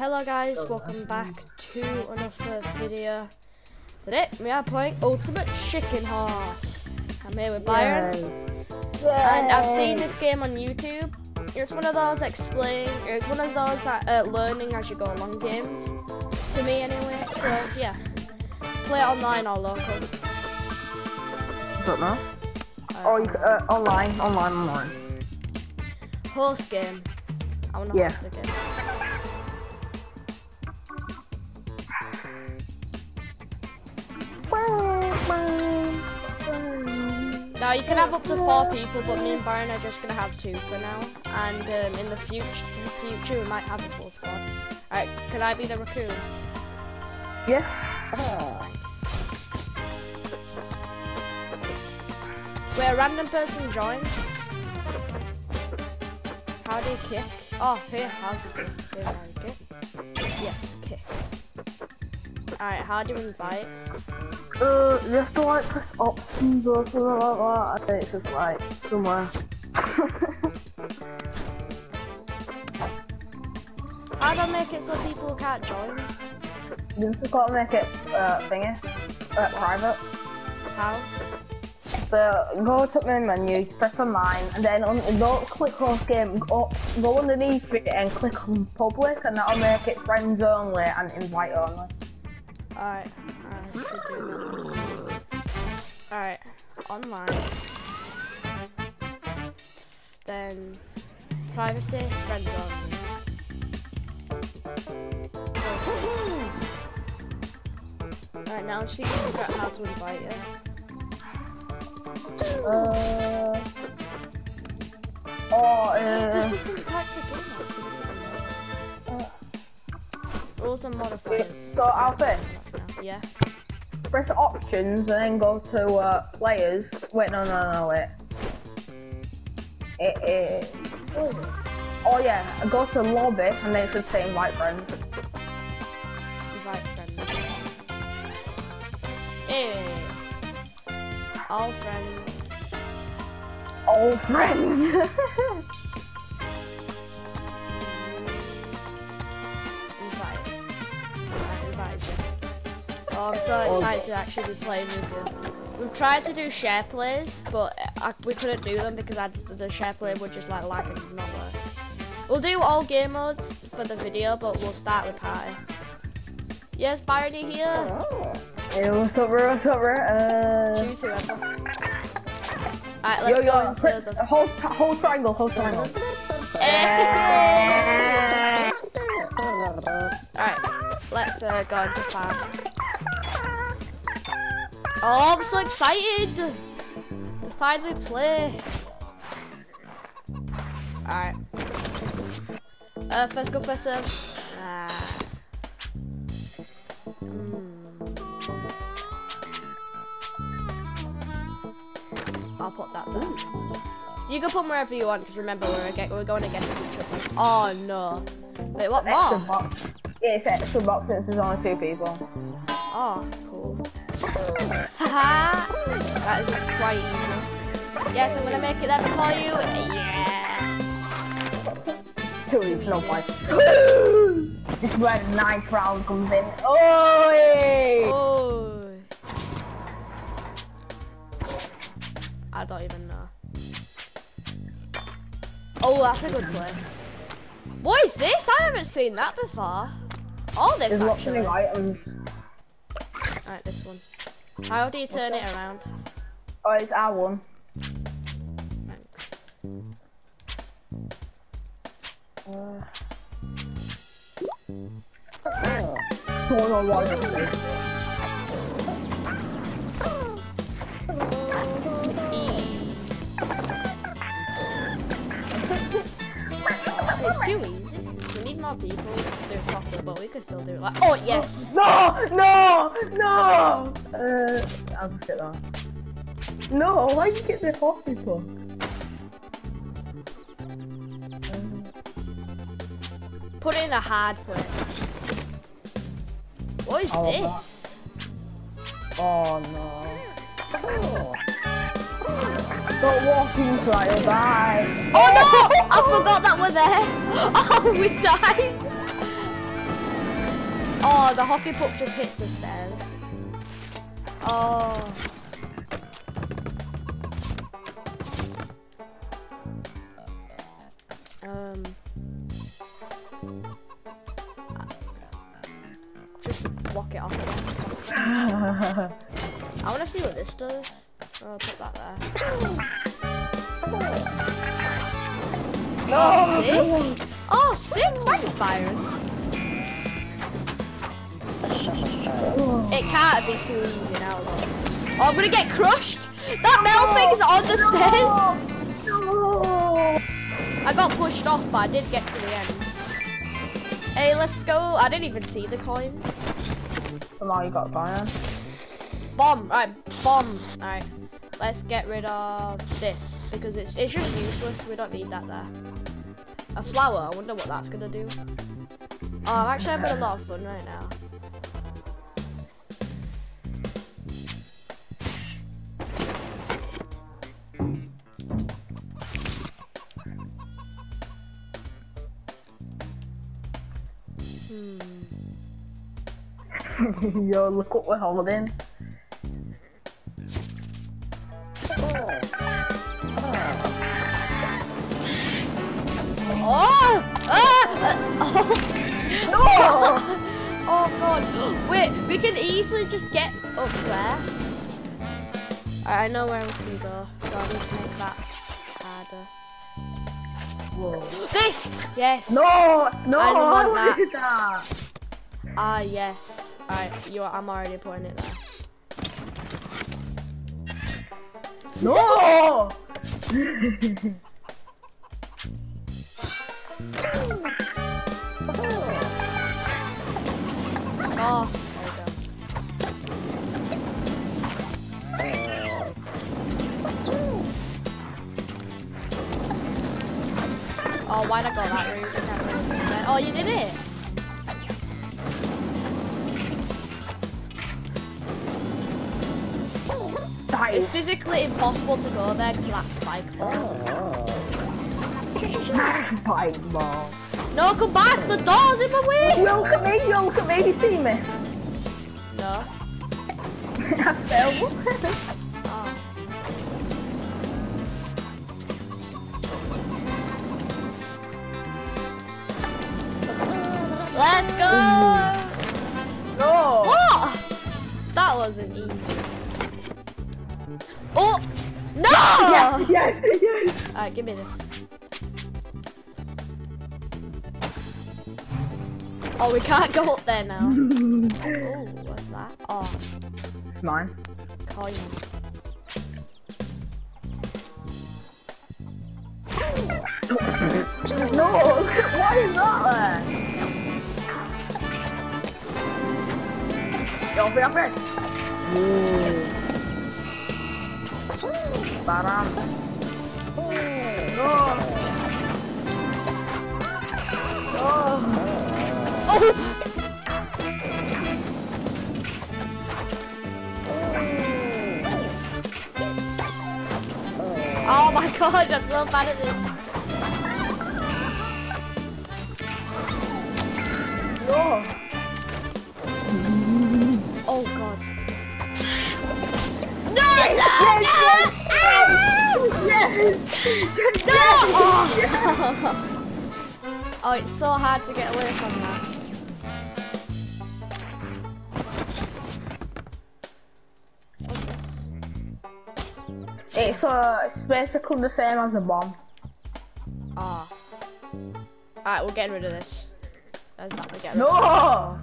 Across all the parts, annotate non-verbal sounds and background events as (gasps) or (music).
Hello guys, welcome back to another video. Today we are playing Ultimate Chicken Horse. I'm here with Byron, Yay. and I've seen this game on YouTube. It's one of those explain, it's one of those uh, learning as you go along games, to me anyway. So yeah, play it online or local. Don't know. Oh, you, uh, online, online, online. Horse game. I want to Yeah. host a game. Now you can have up to four people, but me and Byron are just gonna have two for now. And um, in the future, in the future, we might have a full squad. Alright, can I be the raccoon? Yeah. Where a random person joined. How do you kick? Oh, here, how's it kick? Here's how you kick. Yes, kick. Alright, how do you invite? Uh, just to like press options or something like that. I think it's just like somewhere. (laughs) How do I make it so people can't join? you just gotta make it uh thingy, uh, private. How? So go to main menu, press online, and then on, don't click host game. Go, go underneath it and click on public, and that'll make it friends only and invite only. Alright, I should do that. Alright, online. Then privacy, friends only. Alright, now she can figure out how to invite you. Uh. Oh, There's uh, different types of game modes. I didn't even. Rules and modifiers. So, Alfie? Yeah. press options and then go to uh, players. Wait, no, no, no, wait. It is. Oh yeah, go to lobby and then it should say invite friends. Invite friends. Hey. All friends. All friends. (laughs) I'm so excited to actually be playing with you. We've tried to do share plays, but I, we couldn't do them because I, the share play would just like lag and not work. We'll do all game modes for the video, but we'll start with party. Yes, you here? hey, what's up, bro? What's up, bro? Uh, Choose whoever. Alright, let's yo, go yo, into the. hold, hold triangle, whole triangle. Alright, let's uh, go into farm. Oh, I'm so excited! To finally play. Alright. Uh, first go, first serve. Ah. Hmm. I'll put that there. You can put 'em wherever you want, because remember, we're, we're going against each other. Oh, no. Wait, what box. Yeah, it's extra box since there's only two people. Oh. Haha! that is quite easy. Yes, I'm gonna make it there for you. Yeah! Two each, no point. this is where the ninth round comes in. Oh! Oh! I don't even know. Oh, that's a good place. What is this? I haven't seen that before. All this There's lots of actually. items. Alright, this one. How do you turn it around? Oh, it's our one. Thanks. Uh, Don't It's too easy. We need more people to do it properly, but we could still do it like. Oh yes! No! No! No! Uh, I'll just get that. No, why you get the hot people? Put it in a hard place. What is that. this? Oh no. Don't walk into it, you'll die. Oh no! I forgot that we're there. (laughs) Oh, we died. Oh, the hockey puck just hits the stairs. Oh. Um. Just block it off, I. (laughs) I want to see what this does. Oh, I'll put that there. Oh, sick. Oh, sick. Thanks, Byron. It can't be too easy now, though. Oh, I'm gonna get crushed. That Mel thing's on the stairs. No! I got pushed off, but I did get to the end. Hey, let's go. I didn't even see the coin. Somehow you got fire. Bomb. Right, bomb. Alright. Let's get rid of this because it's it's just useless. We don't need that there. A flower. I wonder what that's gonna do. Oh, I'm actually having a lot of fun right now. Hmm. (laughs) Yo, look what we're holding. Oh! Ah! No! (laughs) Oh god. Wait, we can easily just get up there. I know where we can go, so I need to make that harder. Whoa. This! Yes! No! No! I don't want How that. is that? Ah, yes. Alright, you I'm already putting it there. No! (laughs) (laughs) Oh, there we go. Oh, why'd I go that route? You can't really do that. Oh, you did it! It's physically impossible to go there because of that spike ball. Oh. Spike ball. No, come back! The door's in my way! You look at me, you look at me, you see me? No. (laughs) I fell. (laughs) Oh. Let's go! no! What? That wasn't easy. Oh! No! (laughs) Yes, yes, yes! Alright, give me this. Oh, we can't go up there now. (laughs) oh, what's that? Oh, It's mine. coin. No! Why is that there? Yo, be up here. Baram. No! No! Oh! oh. Oh. oh my god, I'm so bad at this. No! Oh god. No, no, no! (laughs) No! Oh. (laughs) oh, it's so hard to get away from that. It's, uh, it's basically the same as a bomb. Ah. Alright, we're getting rid of this. That's not gonna get rid of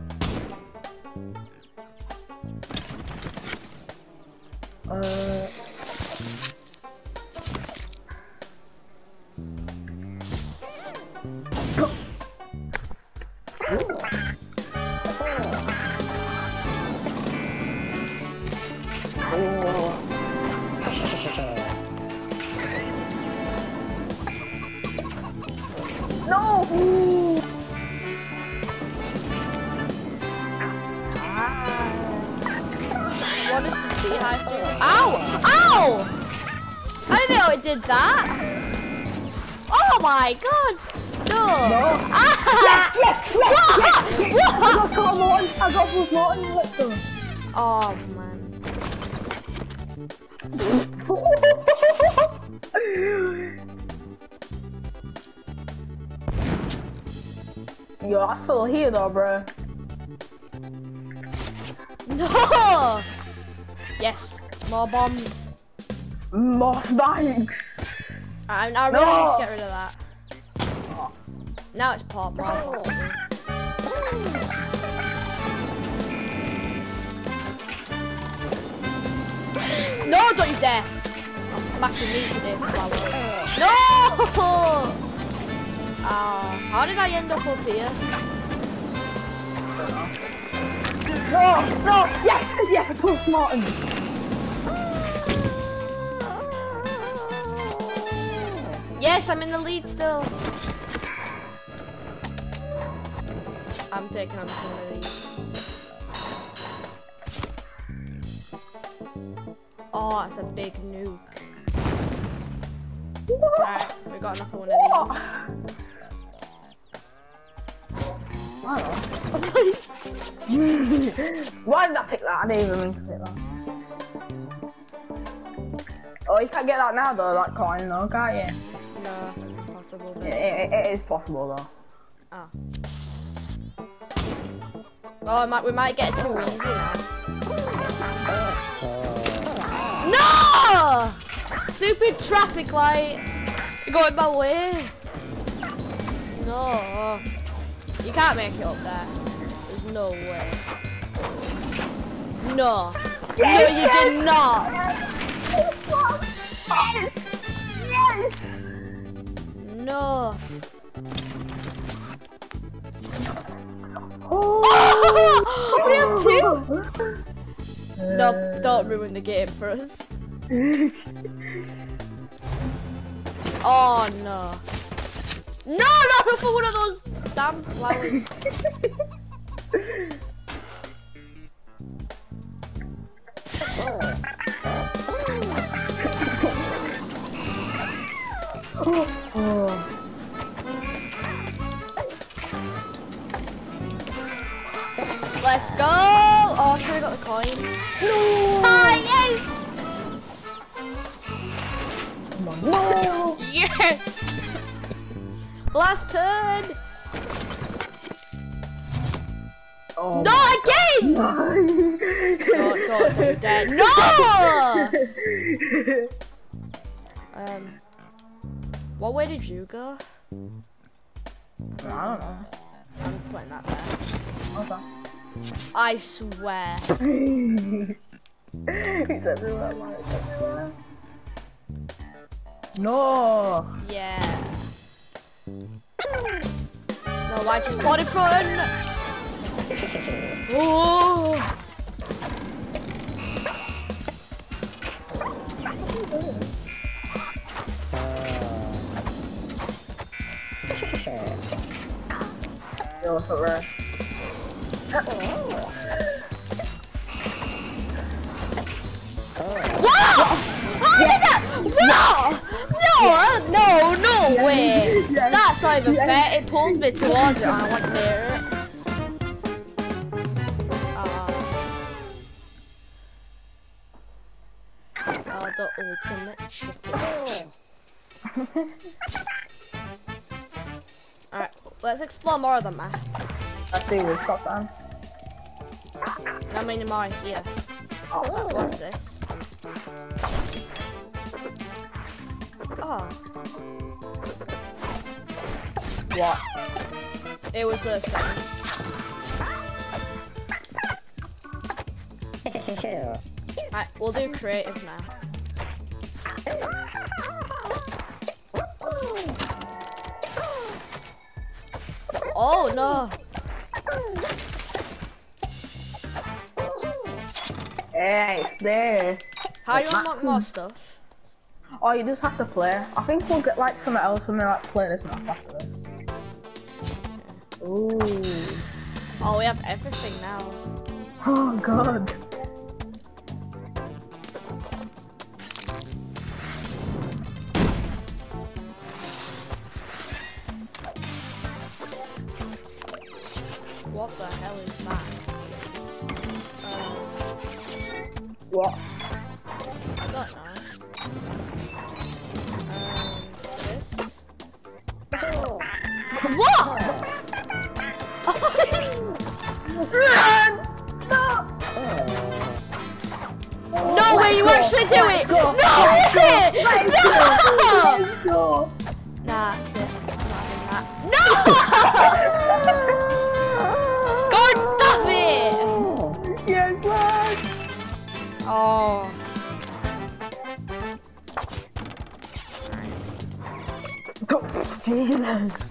No! Uh... What? I got caught the Martin like. Oh man. Yo, I still here though, bro. No! Yes, more bombs. More. I, I really No. need to get rid of that. Now it's pop. (laughs) No, don't you dare! I'm smacking me today, flower. No! (laughs) Ah, how did I end up up here? No, no, yes, yes, Paul Martin. Yes, I'm in the lead still. I'm taking on one of these. Big nuke. Alright, we got another one of these. (laughs) Why did I pick that? I didn't even mean to pick that. Oh, you can't get that now though, that coin though, can't you? no, it's impossible. It, it, it is possible though. Ah. Oh. Oh, might, we might get it too easy now. No! Stupid traffic light. You're going my way. No. You can't make it up there. There's no way. No. No, you did not. Yes! No. Oh! (laughs) we have two. (laughs) No, don't ruin the game for us. Oh no. No, no! not for one of those damn flowers. oh. Let's go. Oh, sure, I got the coin. No! Ah, yes. Last turn. Oh No, again. Don't, don't do that. No. Um, what way did you go? I don't know. I'm putting that there. Okay. I swear. (laughs) it's everywhere, man. It's everywhere. No! Yeah. No, why just spawn in front? Oh. Wow! No, no, no way. That's not even fair. It pulled me towards it and I went near it. Oh, the ultimate chicken. (laughs) Alright, let's explore more of the map. Let's see what's up, man. How many more here? Oh, What's this? Oh, what? it was the sentence. Right, we'll do creative now. Oh no! Hey, it's there. How do you unlock more hmm. stuff? Oh, you just have to play. I think we'll get like something else when we like play this map after this. Ooh. Oh, we have everything now. Oh god. What the hell is that? Uh... what? Jesus. Oh.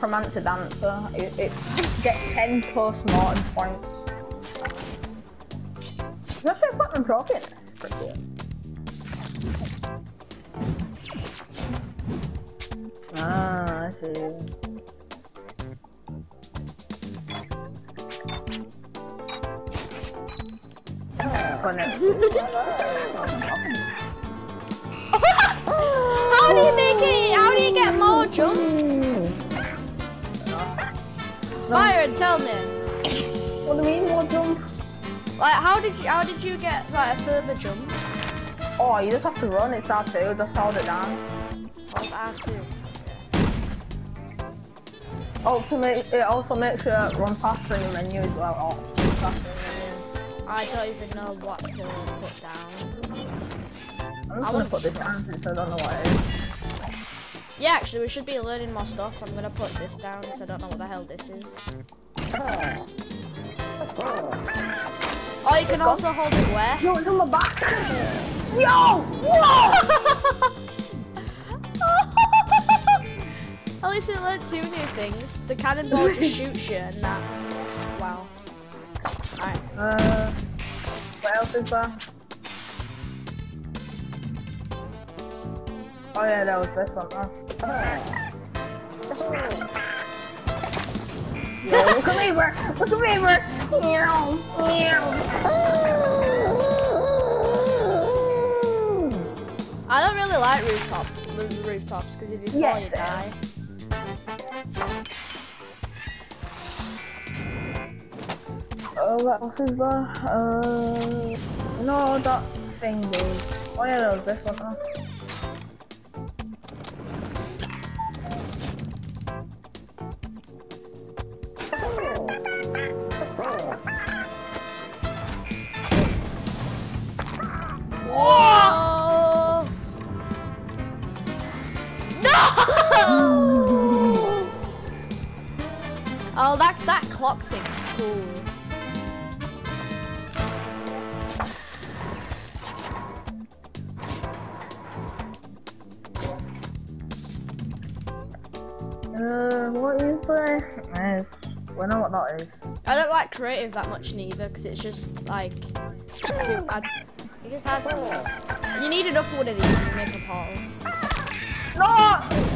Necromancer Dancer. It, it gets 10 post-mortem points. There's actually a platinum trophy. Ah, I see. (laughs) How do you make it? How do you get more jump? Byron, tell me. What do you mean, more jump? Like, how did you how did you get like a further jump? Oh, you just have to run, it's R2, just hold it down. Of R2. Oh, to make, it also makes you run faster in the menu as well. Oh, faster in the menu. I don't even know what to put down. I'm I just gonna put this down since I don't know what it is. Yeah, actually, we should be learning more stuff. I'm gonna put this down because I don't know what the hell this is. Oh, you can also hold square. Yo, it's on my back! Yo! Whoa! (laughs) At least we learned two new things. The cannonball just (laughs) shoots you and that. Wow. Alright. Uh, what else is there? Oh yeah, that was best one. Huh? Yo, look at me, bro! Look at me, bro! Meow, meow. I don't really like rooftops, the rooftops, because if you fall, Yes, you die. Uh, what else is there? Uh, you know that thing is. Oh yeah, there was this one. Huh? Creative that much neither, because it's just like you just. You need enough wood of these to make a portal. No!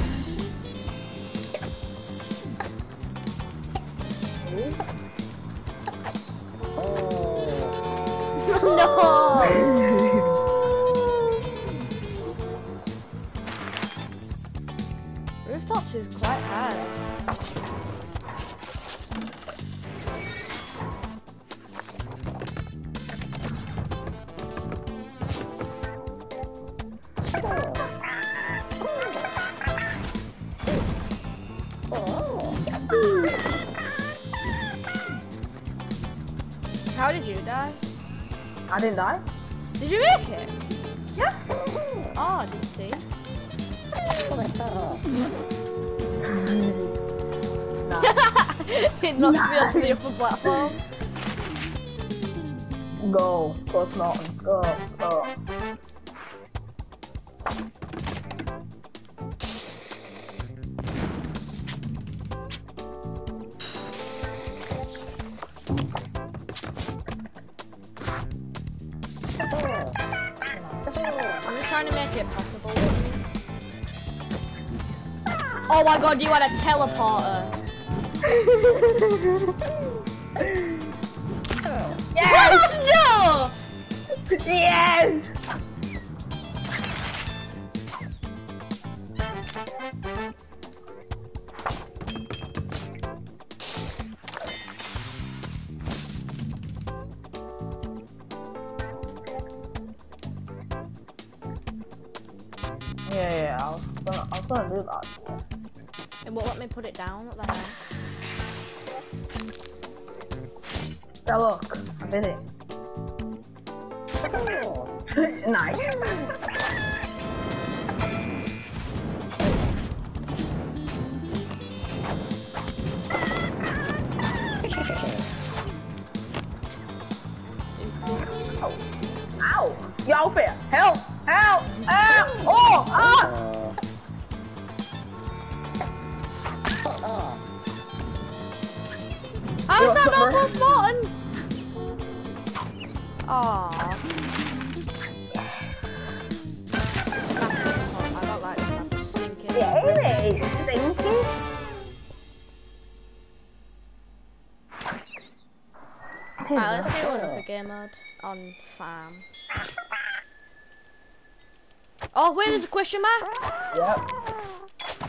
I'm just trying to make it possible. Oh my god, you had a teleporter. (laughs) yes! no! Yes! On farm. Oh wait, there's a question mark? Yep.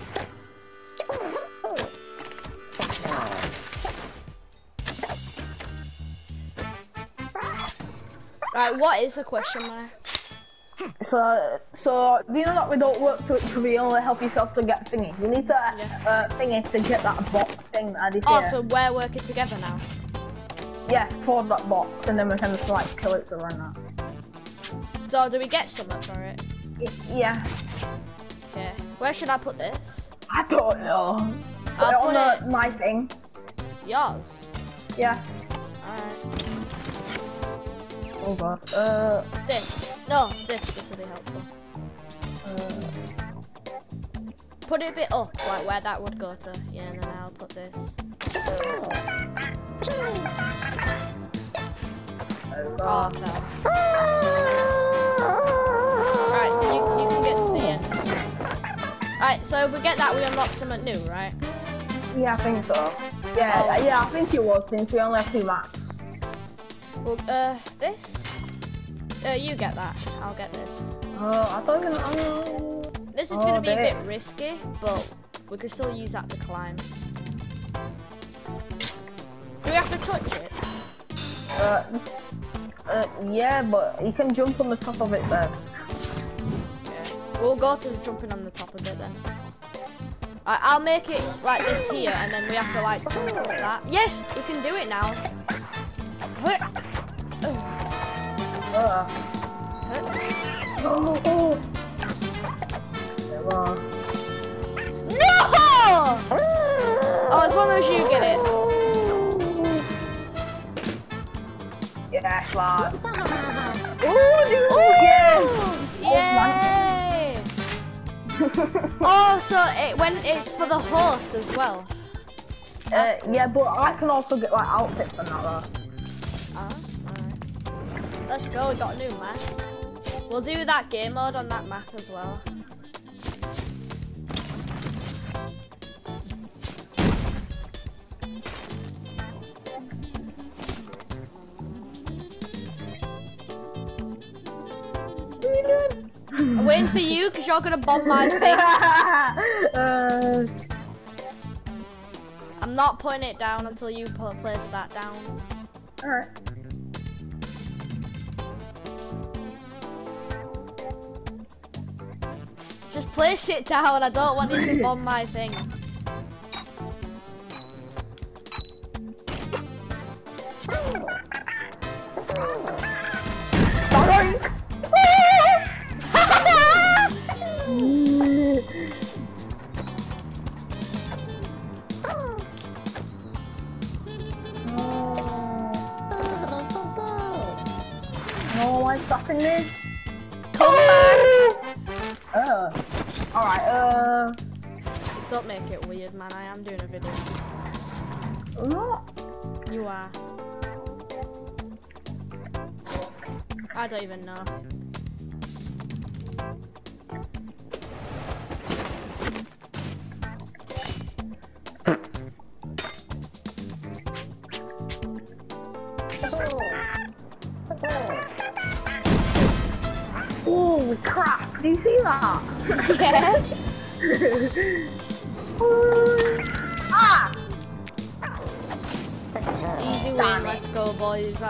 Right, what is a question mark? So, so do you know that we don't work to, to we only help yourself to get thingy? You need to uh, thingy to get that box thing that I did Oh, here. so we're working together now. Yeah, toward that box, and then we can just like kill it to run that. So do we get something for it? Yeah, Okay. Where should I put this? I don't know. Put I'll it put on the, my thing. Yours. Yeah. Alright. Oh god. Uh, This. No, this. This will be helpful. uh, Put it a bit up, like where that would go to. Yeah, and then I'll put this. oh Oh, no. Alright, you, you can get to the end. Alright, so if we get that, we unlock something new, right? Yeah, I think so. Yeah, Oh. yeah, I think it was since we only have two maps. Well, uh, this? Uh, you get that. I'll get this. Oh, I thought you were gonna. This is Oh, gonna be a bit risky, but we can still use that to climb. Have to touch it? Uh, uh, yeah, but you can jump on the top of it there. We'll go to jumping on the top of it then. I I'll make it like this here, and then we have to like jump like that. Yes, we can do it now. Huh, Uh, oh, oh. There we are. No! Oh, as long as you get it. Yes, lad. Oh, dude, yes! Yay! Oh, so it when it's for the host as well. uh, yeah, but I can also get like outfits and that though. Ah, alright. Let's go, we got a new map. We'll do that game mode on that map as well. Waiting for you because you're gonna bomb my (laughs) thing. uh, I'm not putting it down until you put, place that down. alright. Just place it down. I don't want you to bomb my thing.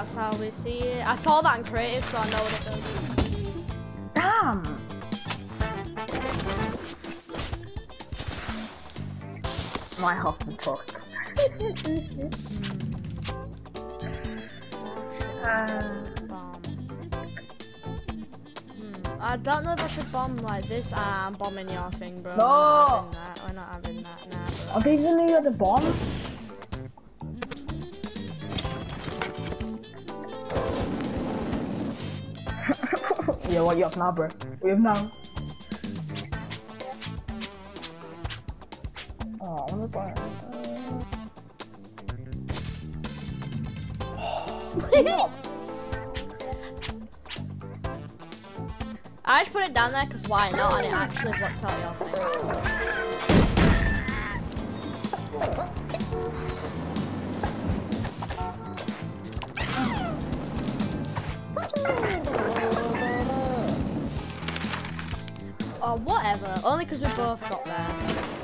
That's how we see it. I saw that in creative so I know what it does. Damn! My husband talk. uh, I don't know if I should bomb like this. Ah, I'm bombing your thing, bro. No. We're not having that, We're not having that now, are these the new the bomb? What you have now, bro? We have now. Oh, I buy. Uh, (laughs) I just put it down there because why not? And it actually blocked out your thing. Because we both got there.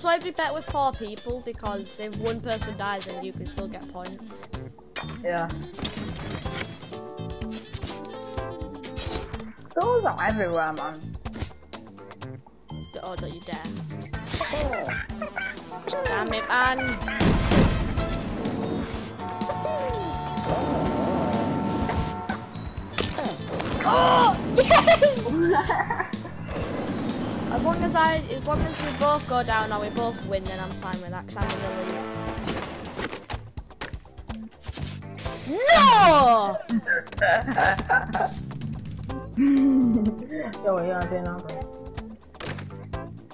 That's why I'd be better with four people because if one person dies, then you can still get points. Yeah. Those are everywhere, man. Oh, don't you dare! Damn it, man! (laughs) Oh yes! (laughs) As long as I, as long as we both go down or we both win, then I'm fine with that because I'm in the lead. No! Yo, what you gonna do now?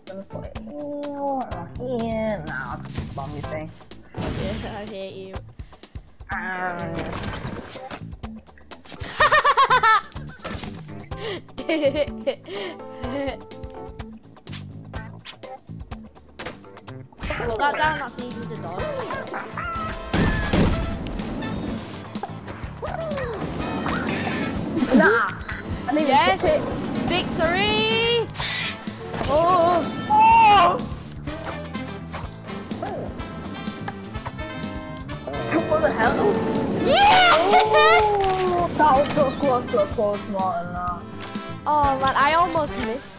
Gonna put it here here. Nah, I'll just bomb thing. Yeah, I hate you. Um, (laughs) Yes! Victory! Oh! Oh! What the hell? Yeah! Oh, that was close Oh man, I almost missed.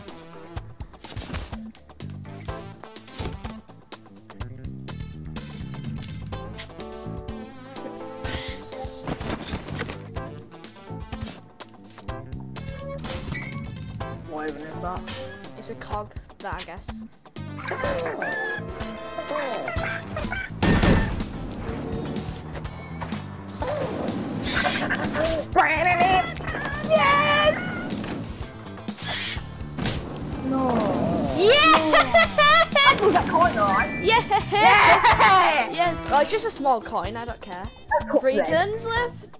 What even is that? It's a cog, that I guess. yes! No. Yeah! use that coin, alright? Yeah! Yeah! Yes! Oh, it's just a small coin, I don't care. Three turns left?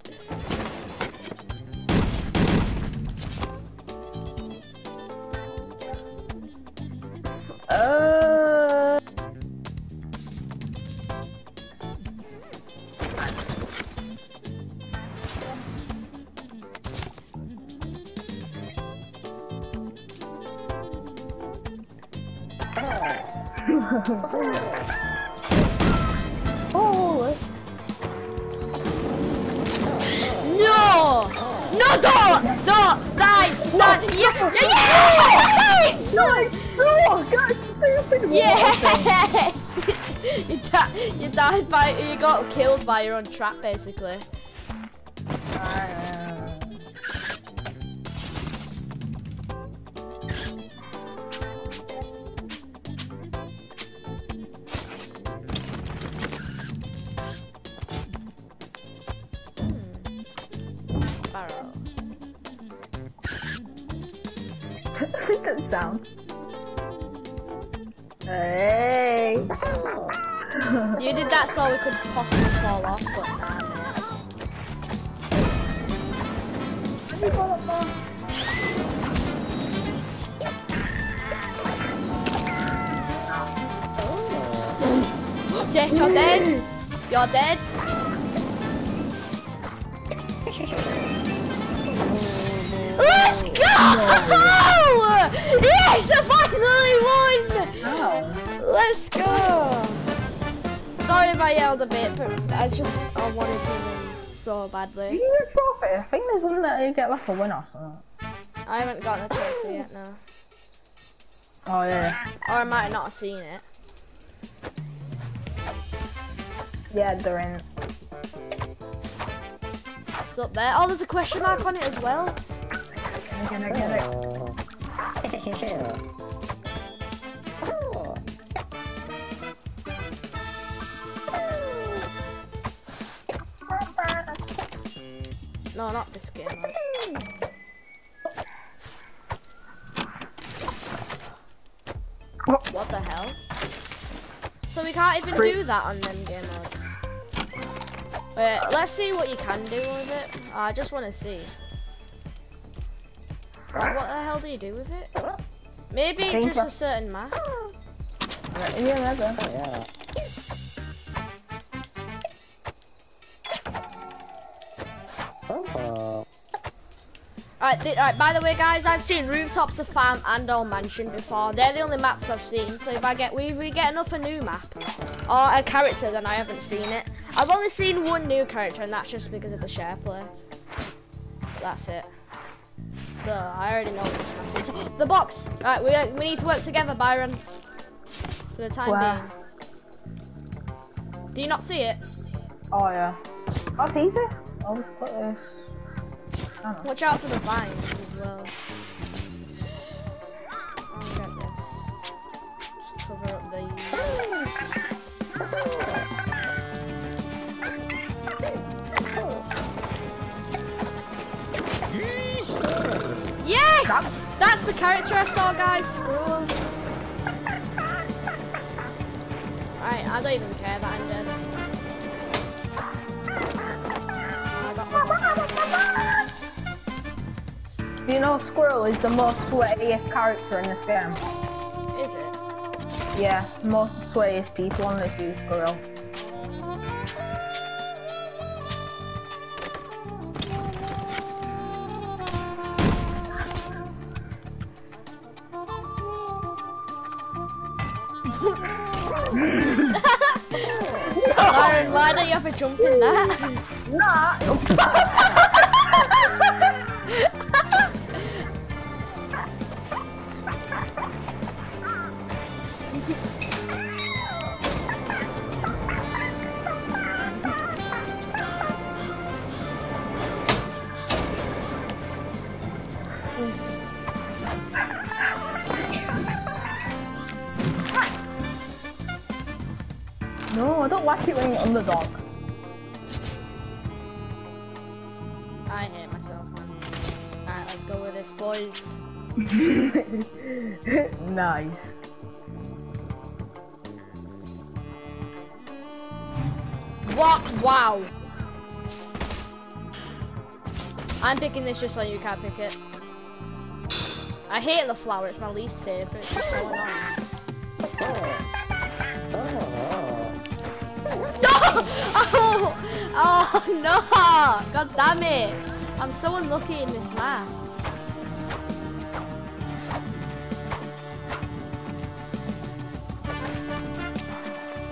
By your own trap basically. Yes, you're dead. You're dead. Let's go! Yes, I finally won! Oh. Let's go! Sorry if I yelled a bit, but I just I wanted to win so badly. you get a trophy? I think there's one that you get like a win or something. I haven't gotten a trophy yet, no. Oh yeah. Or I might not have seen it. Yeah, they're in. It's up there. Oh, there's a question mark on it as well. Get it, get it. No, not this game. mode. What the hell? So we can't even do that on them game modes. Wait, let's see what you can do with it. I just want to see. Like, what the hell do you do with it? Maybe just that- a certain map. Yeah, that's uh, Alright, th- alright, by the way guys, I've seen Rooftops of Farm and Old Mansion before. They're the only maps I've seen, so if I get if we get enough a new map or a character then I haven't seen it. I've only seen one new character and that's just because of the share play. But that's it. So I already know what this map is. The box! Alright, we, we need to work together, Byron. For the time Wow. being. Do you not see it? Oh yeah. That's easy. I'll just put this. I. Watch out for the vines as well. I'll get this. Just cover up the. (gasps) That's the character I saw, guys. Scroll. Right, I don't even care that I'm dead. I got my box. Do you know Squirrel is the most sweatiest character in this game? Is it? Yeah, most sweatiest people on this is Squirrel. Jump in that? Nah. no, I don't like it when you're underdog. I nice. What? Wow. I'm picking this just so you can't pick it. I hate the flower, it's my least favorite. So no! (laughs) Oh! Oh no! God damn it! I'm so unlucky in this map.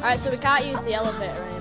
Alright, so we can't use the elevator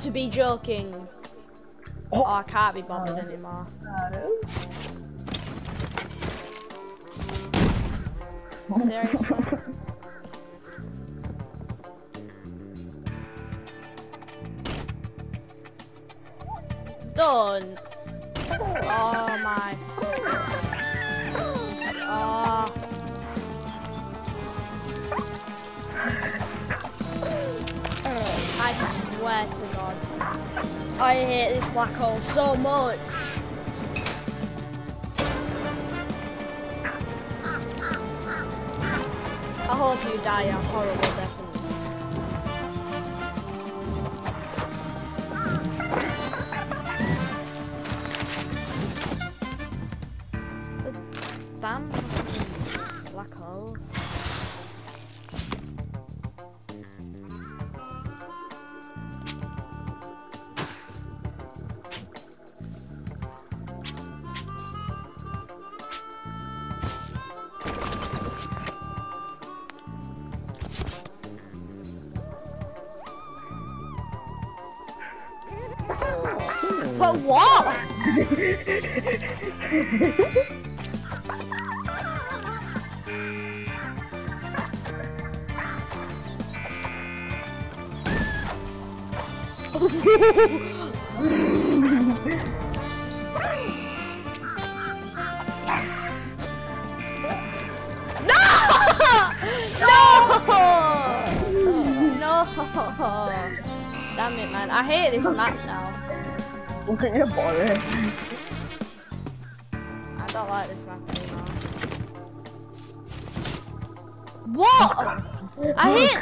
got to be joking. Oh. oh, I can't be bothered anymore. Black hole so much. I hope you die a horrible death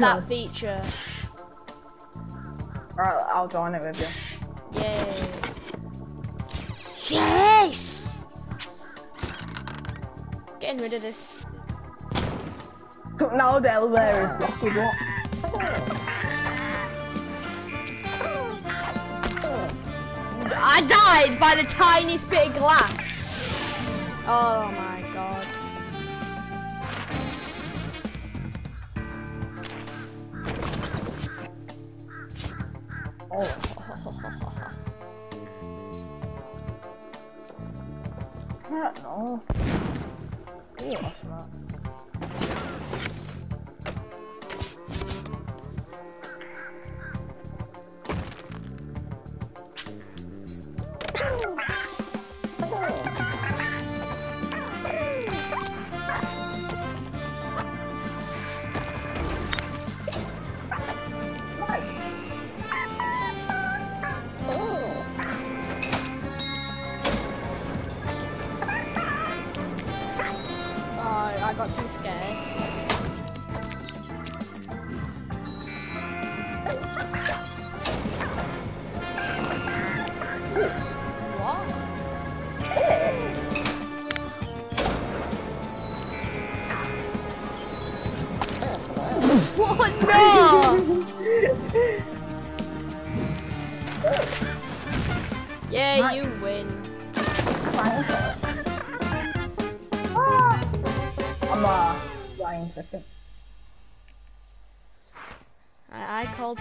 that feature. Right, I'll join it with you. Yay. Yes! Getting rid of this. now the elevator is blocked with what? I died by the tiniest bit of glass. Oh my I don't know.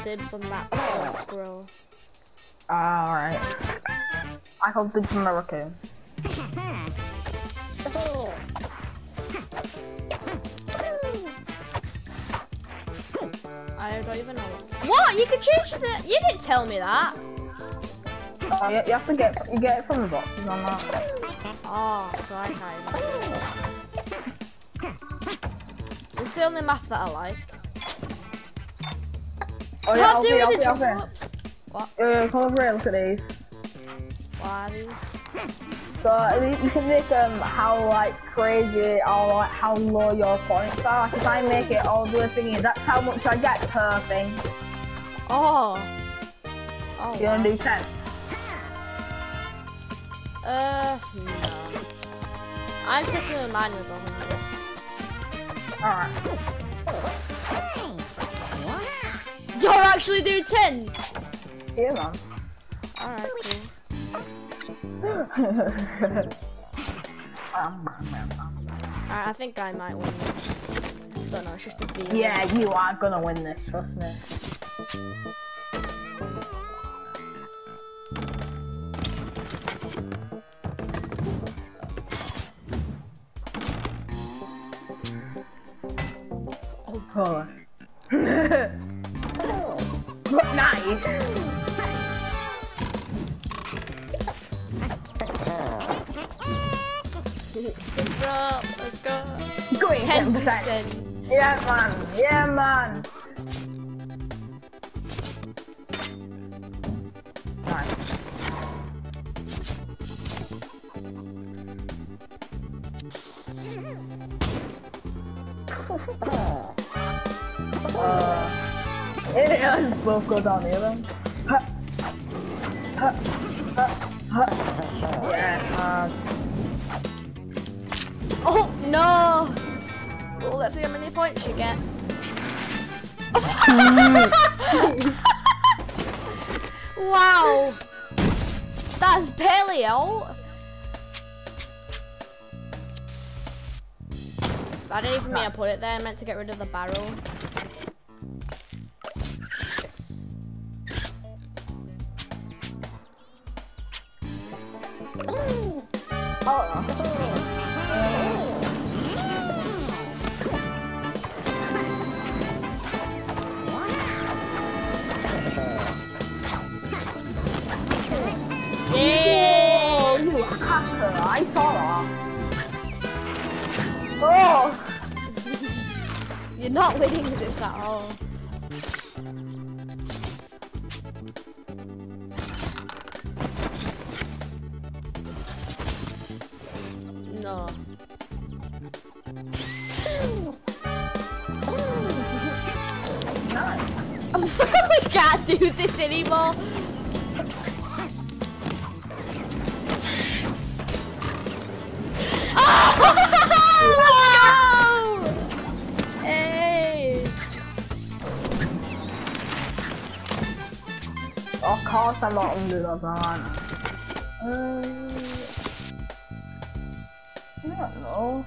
Dibs on that poor squirrel. Ah, alright. I hope it's American. I don't even know. What? You can change the. You didn't tell me that. Oh, you, you have to get you get it from the boxes on that. Oh, so I can't. even- It's the only map that I like. Oh yeah, I'll do I'll any be, I'll. What? Uh, come over here, look at these. What these? So uh, you you can make um how like crazy or like how low your points are. Like if I make it all the way thingy, that's how much I get per thing. Oh. Oh. You wanna wow. do ten? Uh, no. I'm sticking with mine with a hundred. Alright. You're actually doing ten. Yeah man. Alright, cool. Alright, I think I might win this. Don't know, it's just a feeling. yeah, you are gonna win this, trust me. Man. Yeah, man. (laughs) Uh, it is both go down here then. I meant to get rid of the barrel. Yes. Oh, (laughs) Yay! you hacker! I saw You're not winning this at all. No. (laughs) Oh we can't do this anymore. Course I'm not underdog, man. Um, I don't know.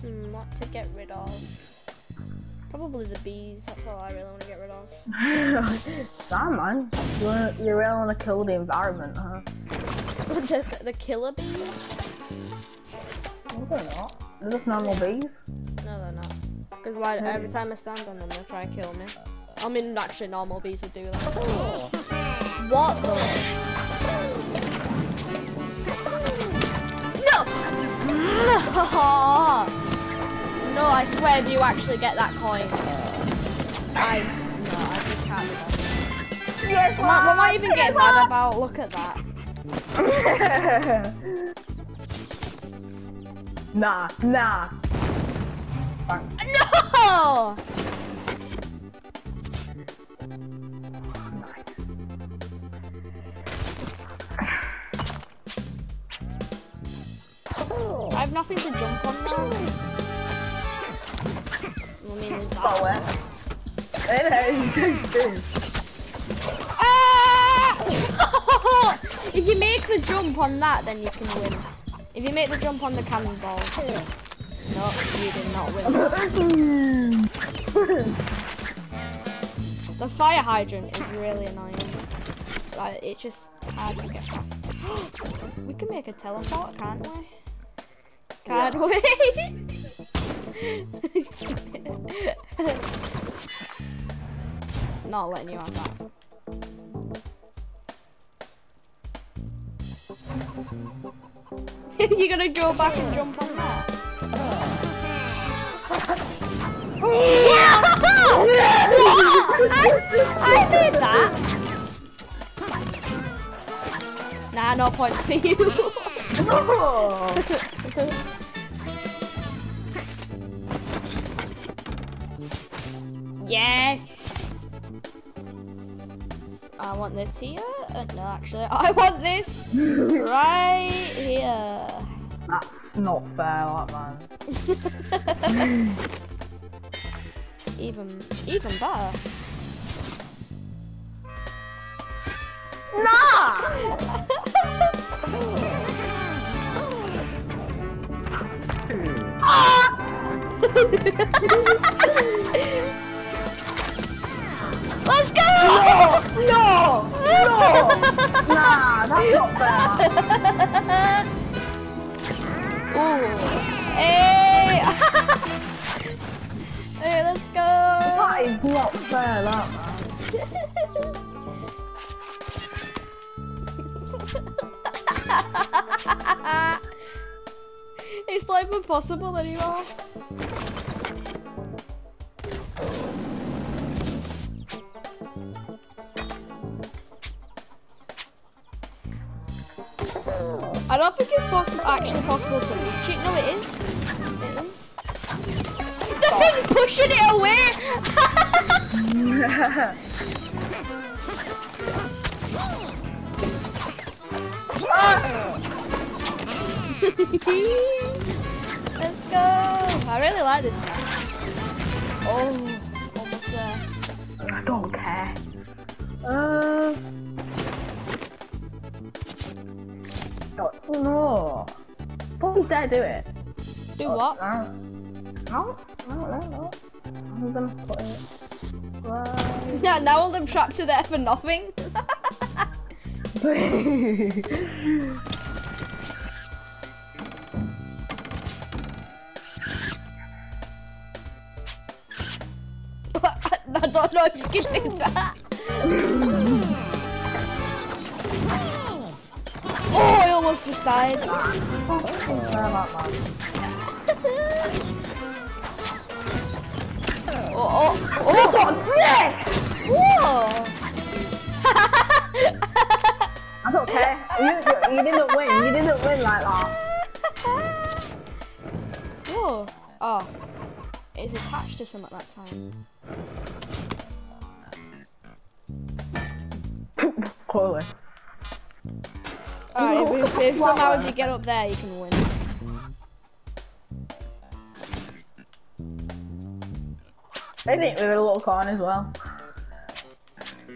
Hmm, what to get rid of? Probably the bees. That's all I really want to get rid of. (laughs) Damn, man. You, wanna, you really want to kill the environment, huh? What, (laughs) the, the killer bees? No, they're not. They're just normal bees. No, they're not. Because why? Every time I stand on them, they try and kill me. I mean, actually, normal bees would do that. what the? No! No! (laughs) No, I swear, if you actually get that coin, I no, I just can't. Yes, What, what am I even getting mad about? Look at that. (laughs) nah, nah. Thanks. (laughs) No! Nothing to jump on now. I mean, there's Oh, that. well. It is. Ah! the jump on that, then you can win. If you make the jump on the cannonball. No, you did not win. the fire hydrant is really annoying. Like, it's just hard to get past. (gasps) we can make a teleport, can't we? Can't we? not letting you on that. (laughs) You're gonna go back and jump on that. I, (laughs) I did that. Nah, no points for you. (laughs) (laughs) yes. I want this here. Uh, no, actually, I want this right here. That's not fair, that man. (laughs) even, even better. Nah! (laughs) Ah! (laughs) Let's go! No! No! No! Nah, that's not fair. Ooh. Hey! (laughs) hey, let's go! That is not fair, that man. (laughs) it's not even possible anymore. I don't think it's possible, actually possible to reach it. No, it is. It is. The thing's pushing it away! Go! (laughs) (laughs) (laughs) I really like this map. Oh, almost there. I don't care. Uh. No. no. Don't dare do it. Do what? No. No, no, no, no. I'm gonna put it right. Yeah, now all them traps are there for nothing. (laughs) (laughs) I don't know if you can do that. oh, I almost just died. oh, oh, oh, whoa. I don't care. You, you, you didn't win. You didn't win like that. (laughs) Whoa. Oh. It's attached to some at that time. Alright, if, if, if somehow if you get up there, you can win. Did it with a little coin as well.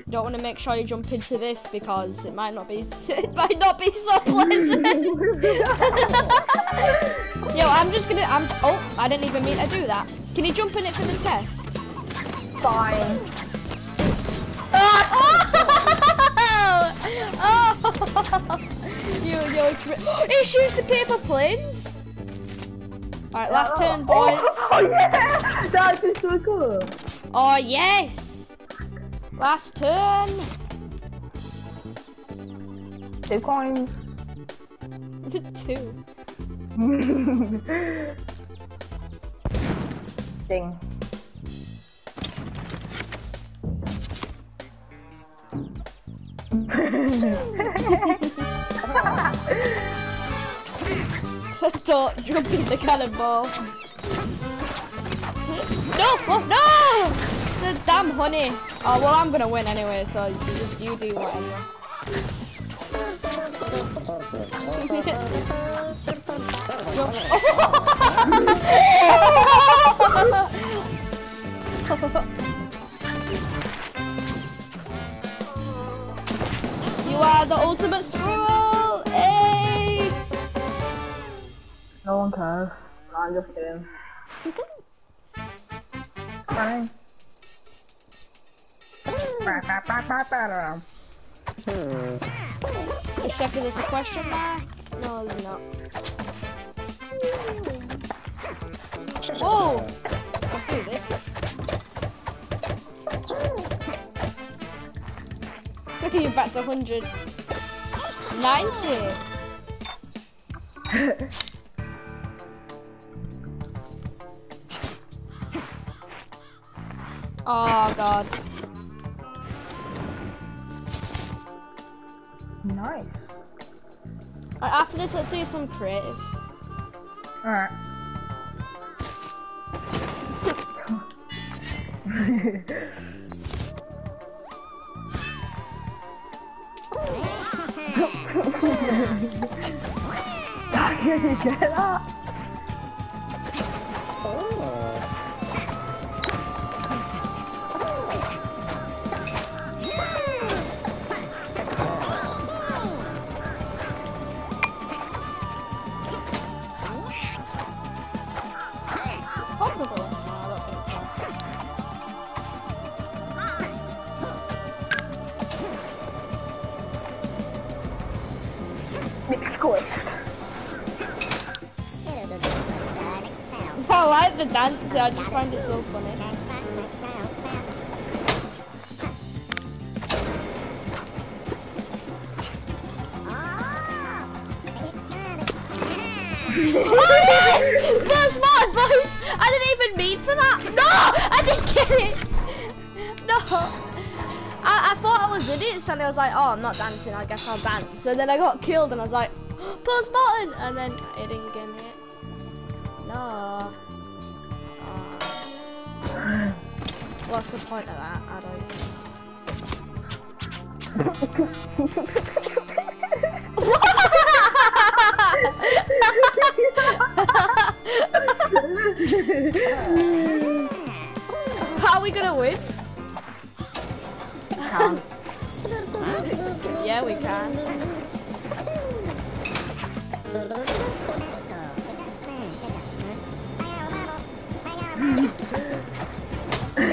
Don't want to make sure you jump into this because it might not be (laughs) it might not be so pleasant. (laughs) Yo, I'm just gonna I'm oh I didn't even mean to do that. Can you jump in it for the test? Fine. You yo it's it (gasps) shoots the paper planes. Alright, last oh. turn, boys. (laughs) Oh, yeah! (laughs) That's just so cool. Oh yes! Last turn! Two coins. (laughs) Two. Ding. Don't jump in the cannonball. No! Oh, no! The damn honey. Oh well, I'm gonna win anyway. So you just you do whatever. (laughs) you are the ultimate squirrel. No one cares. No, I'm just kidding. Fine. Just checking there's a question there. No, there's not. Whoa! Let's do this. (laughs) You're back to 100. 90! (laughs) oh god. nice. Uh, After this, let's do some creative. Alright. (laughs) (laughs) Did you dance, I just find it so funny. Oh yes! That's mine, boys! I didn't even mean for that! No! I didn't get it! No! I, I thought I was in it, and I was like, oh, I'm not dancing, I guess I'll dance. And then I got killed, and I was like, (gasps) Buzz button! And then it didn't give me it. No. What's the point of that? I don't (laughs) How are we gonna win? Can't. (laughs) Yeah, we can.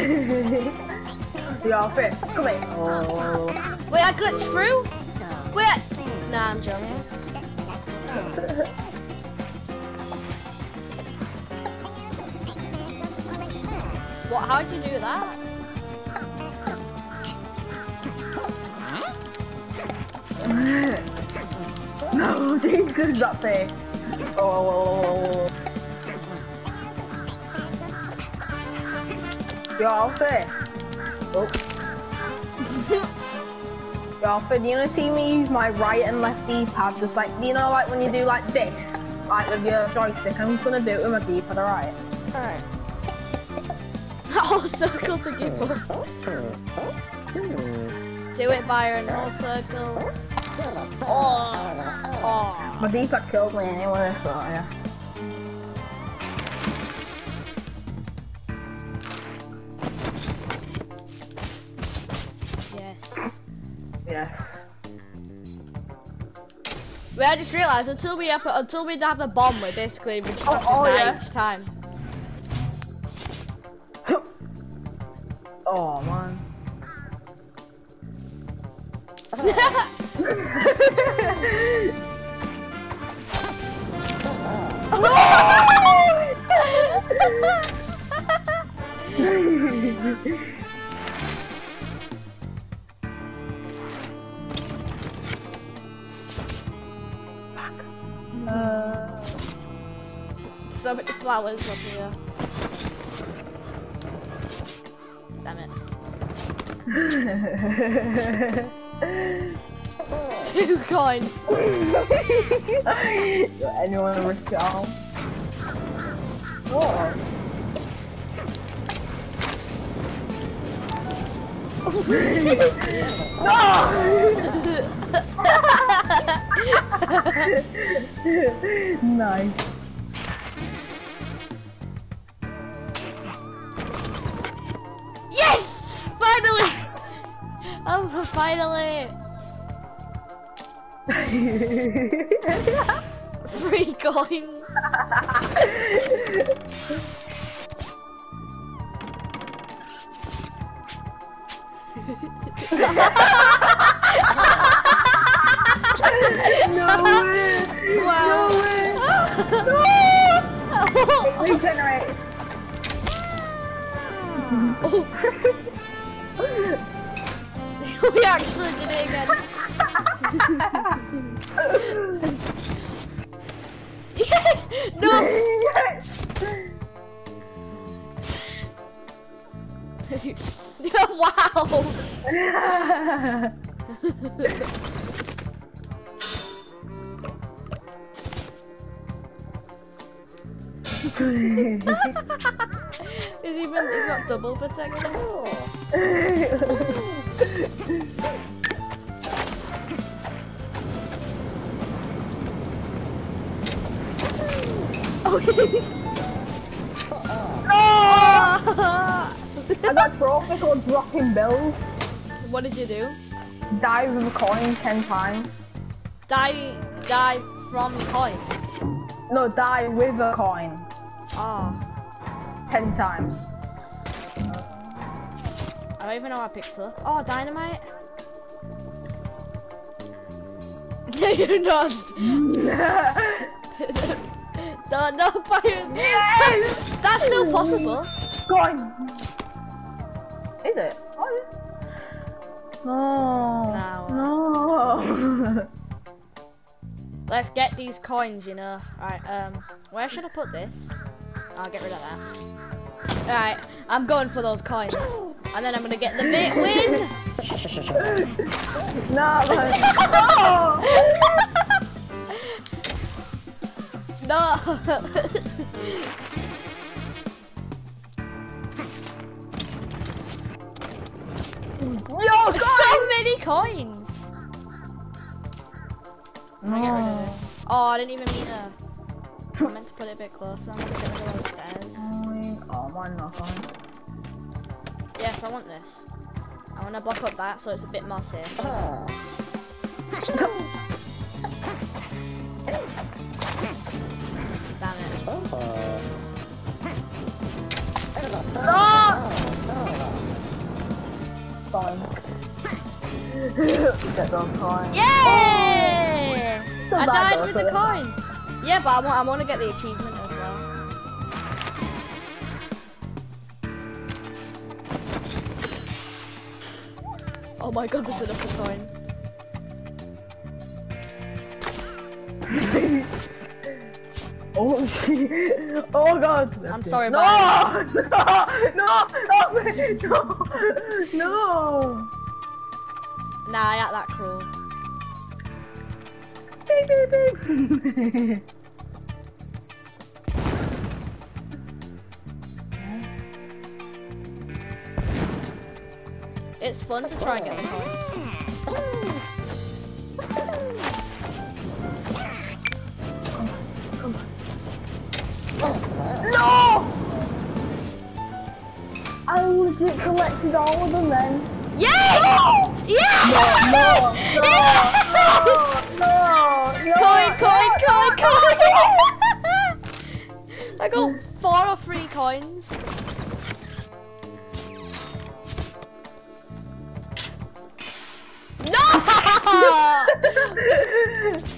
(laughs) Your fit. Come here. Oh. Wait, I glitched through? Wait. Nah, I'm joking. What? How'd you do that? (laughs) No, Jesus, that face. Oh. oh, oh, oh Your outfit. Oh. Your outfit, you know, see me use my right and left D-pad, just like, you know, like when you do like this, like with your joystick, I'm just gonna do it with my D-pad, alright? (laughs) Alright. Oh, circle to give up. Hmm. Do it, Byron. Hold circle. Oh. Oh. My D-pad killed me anyway, so yeah. Yes. Wait, I just realised until we have until we have the bomb, we basically we just Oh, have to oh, die yeah. each time. (laughs) Oh man. uh, (laughs) (laughs) so many flowers up here. Damn it. (laughs) Two coins. (laughs) anyone risk it all? What? nice. Three coins. no way! Wow. No way! Regenerate! (laughs) Oh. we actually did it again. Yes! No! (laughs) wow! (laughs) He's even he's got double protection. Oh. (laughs) I got trophy dropping bills. what did you do? Die with a coin ten times. Die die from coins. No, die with a coin Ah, ten times. I don't even know I picked up. Oh, dynamite. (laughs) No, you're not. no, no, Byron. Yes! That's still possible. Coin. Is it? Oh, yeah. No. No. (laughs) Let's get these coins, you know. Alright, um, where should I put this? I'll get rid of that. Alright, I'm going for those coins. And then I'm gonna get the big (laughs) win! no. (laughs) man. no! Oh, no. Yo, so many coins! I'm gonna get rid of this. Oh, I didn't even mean to. I meant to put it a bit closer. I'm gonna get rid of those stairs. Oh man, no coin. Yes, I want this. I want to block up that so it's a bit more safe. Damn it. Oh. No. Fine. Get those coins. Yay! So (laughs) I died with the coin. Yeah, but I want, I want to get the achievement as well. Oh my god, there's another coin. (laughs) Oh shit! (laughs) Oh god! I'm sorry, No! No! No! No! No! No! Nah, I act that cruel. It's fun to try and get the coins. No! I legit collected all of them then. Yes! Yes! No! Yes! No! No! No! Coin, coin, coin, coin! I got four or three coins. No!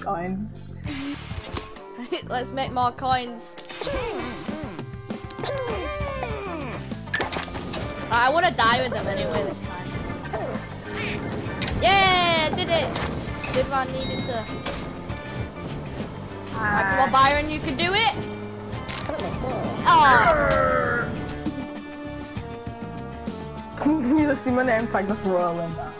(laughs) Coin. (laughs) Let's make more coins. I want to die with them anyway this time. Yeah, I did it. Did what I needed to. Right, come on, Byron, you can do it. Oh, (laughs) you see my name tag just rolling down.